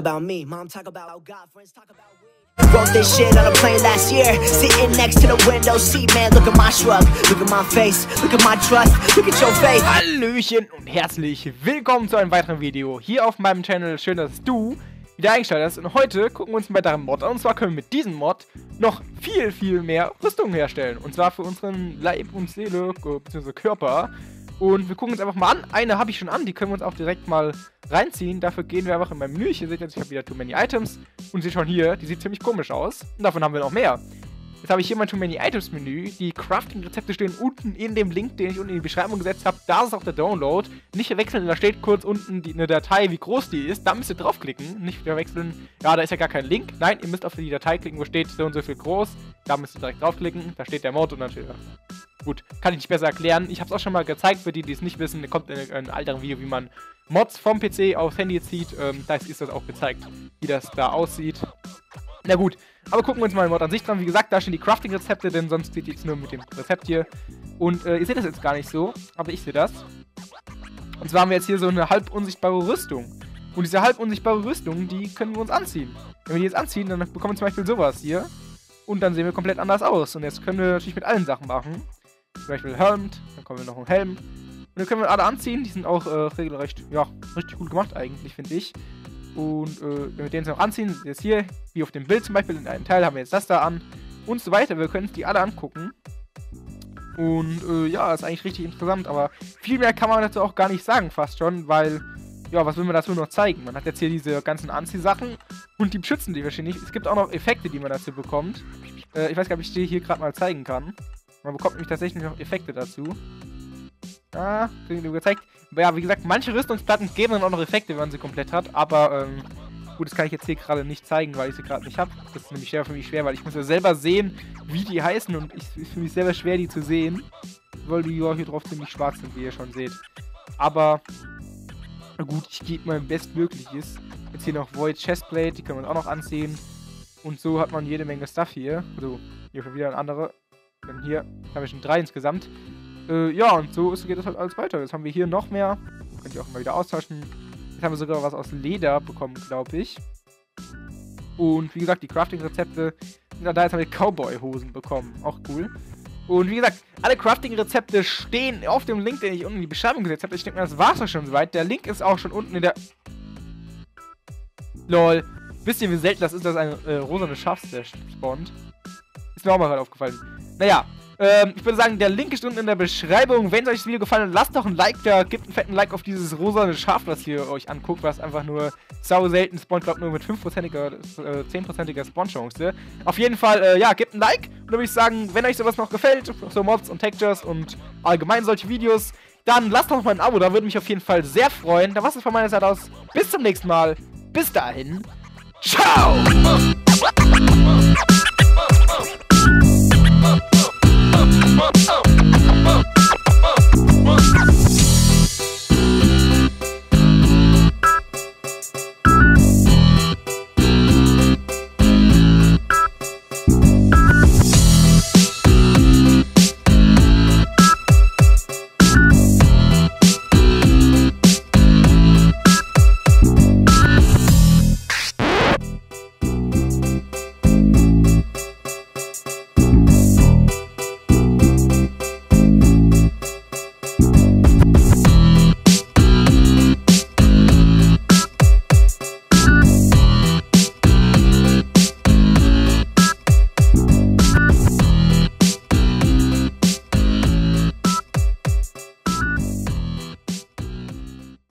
about me. Mom talk about God friends talk about weed. Wrote this shit on a plane last year, sitting next to the window seat, man. Look at my shrug, look at my face, look at my trust, look at your face. Hallöchen und herzlich willkommen zu einem weiteren Video hier auf meinem Channel. Schön, dass du wieder eingeschaltet hast. Und heute gucken wir uns einen weiteren Mod an. Und zwar können wir mit diesem Mod noch viel, viel mehr Rüstung herstellen. Und zwar für unseren Leib und Seele, bzw. Körper. Und wir gucken uns einfach mal an. Eine habe ich schon an, die können wir uns auch direkt mal reinziehen. Dafür gehen wir einfach in mein Menü. Hier seht ihr, ich habe wieder Too Many Items. Und seht schon hier, die sieht ziemlich komisch aus. Und davon haben wir noch mehr. Jetzt habe ich hier mein Too Many Items Menü. Die Crafting-Rezepte stehen unten in dem Link, den ich unten in die Beschreibung gesetzt habe. Da ist auch der Download. Nicht verwechseln, da steht kurz unten die, eine Datei, wie groß die ist. Da müsst ihr draufklicken. Nicht verwechseln, ja, da ist ja gar kein Link. Nein, ihr müsst auf die Datei klicken, wo steht so und so viel groß. Da müsst ihr direkt draufklicken. Da steht der Mod und steht Gut, kann ich nicht besser erklären. Ich habe es auch schon mal gezeigt, für die, die es nicht wissen. Kommt in einem älteren Video, wie man Mods vom PC aufs Handy zieht. Ähm, da ist das auch gezeigt, wie das da aussieht. Na gut, aber gucken wir uns mal den Mod an sich dran. Wie gesagt, da stehen die Crafting-Rezepte, denn sonst geht jetzt nur mit dem Rezept hier. Und äh, ihr seht das jetzt gar nicht so, aber ich sehe das. Und zwar haben wir jetzt hier so eine halb unsichtbare Rüstung. Und diese halb unsichtbare Rüstung, die können wir uns anziehen. Wenn wir die jetzt anziehen, dann bekommen wir zum Beispiel sowas hier. Und dann sehen wir komplett anders aus. Und jetzt können wir natürlich mit allen Sachen machen. Zum Beispiel Helm, dann kommen wir noch einen Helm. Und dann können wir alle anziehen. Die sind auch äh, regelrecht, ja, richtig gut gemacht eigentlich, finde ich. Und äh, wenn wir den jetzt noch anziehen, jetzt hier, wie auf dem Bild zum Beispiel, in einem Teil haben wir jetzt das da an und so weiter. Wir können uns die alle angucken. Und äh, ja, ist eigentlich richtig interessant, aber viel mehr kann man dazu auch gar nicht sagen, fast schon, weil, ja, was will man dazu noch zeigen? Man hat jetzt hier diese ganzen Anziehsachen und die Beschützen, die verschiedenen. Es gibt auch noch Effekte, die man dazu bekommt. Äh, ich weiß gar nicht, ob ich die hier gerade mal zeigen kann. Man bekommt nämlich tatsächlich noch Effekte dazu. Ah, kriegen wir gezeigt. Ja, wie gesagt, manche Rüstungsplatten geben dann auch noch Effekte, wenn man sie komplett hat, aber ähm, gut, das kann ich jetzt hier gerade nicht zeigen, weil ich sie gerade nicht habe. Das ist nämlich für mich schwer, weil ich muss ja selber sehen, wie die heißen und es ist für mich selber schwer, die zu sehen, weil die ja hier drauf ziemlich schwarz sind, wie ihr schon seht. Aber gut, ich gebe mein Bestmögliches. Jetzt hier noch Void Chestplate, die können wir auch noch ansehen. Und so hat man jede Menge Stuff hier. Also, hier schon wieder ein anderer. Hier haben wir schon drei insgesamt. Äh, ja, und so geht das halt alles weiter. Jetzt haben wir hier noch mehr. Könnt ihr auch mal wieder austauschen. Jetzt haben wir sogar was aus Leder bekommen, glaube ich. Und wie gesagt, die Crafting-Rezepte sind da. Jetzt haben wir Cowboy-Hosen bekommen. Auch cool. Und wie gesagt, alle Crafting-Rezepte stehen auf dem Link, den ich unten in die Beschreibung gesetzt habe. Ich denke mal, das war es schon soweit. Der Link ist auch schon unten in der... Lol. Wisst ihr, wie selten das ist, dass ein äh, rosane Schafsfleisch spawnt? Ist mir auch mal gerade aufgefallen. Naja, ähm, ich würde sagen, der Link ist unten in der Beschreibung. Wenn euch das Video gefallen hat, lasst doch ein Like da. Gebt einen fetten Like auf dieses rosane Schaf, was ihr euch anguckt, was einfach nur sau selten spawnt. glaube nur mit 5%iger, äh, 10%iger Spawn-Chance. Auf jeden Fall, äh, ja, gebt ein Like. Und dann würde ich sagen, wenn euch sowas noch gefällt, so Mods und Textures und allgemein solche Videos, dann lasst doch mal ein Abo. Da würde mich auf jeden Fall sehr freuen. Da war es von meiner Seite aus. Bis zum nächsten Mal. Bis dahin. Ciao!